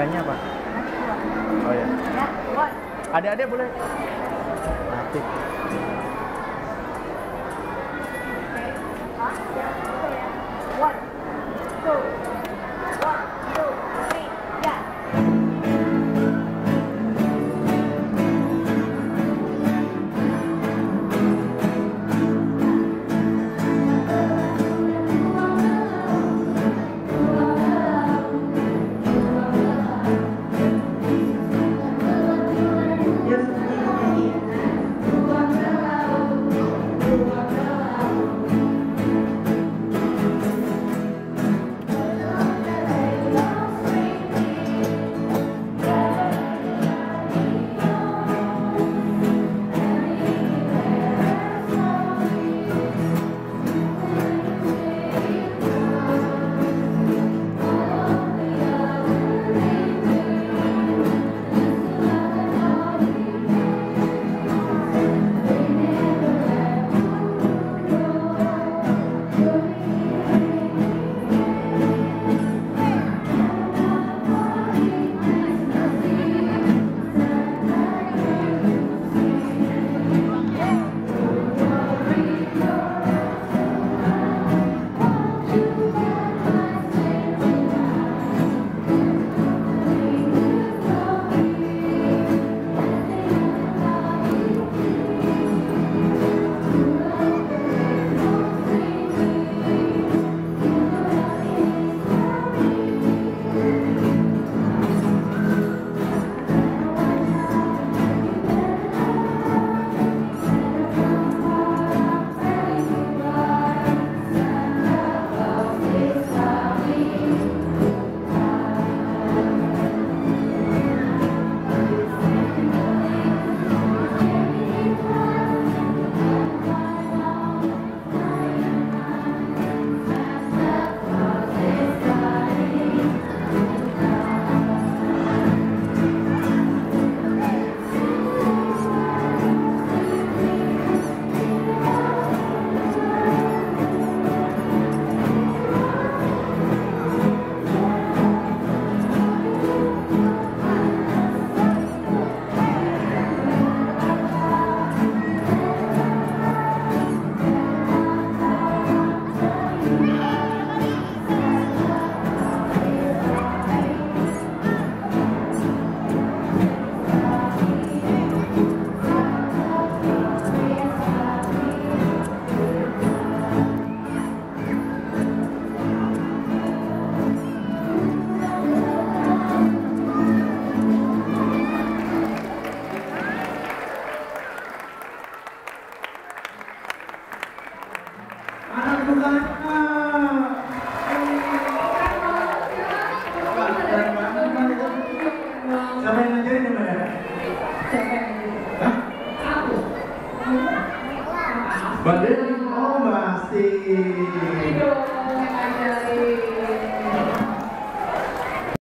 Kayaknya apa? Oh ya. Buat. Adik-adik boleh. Mati. Siapa yang ngajarin? Siapa oh Mbak Asti. Aduh.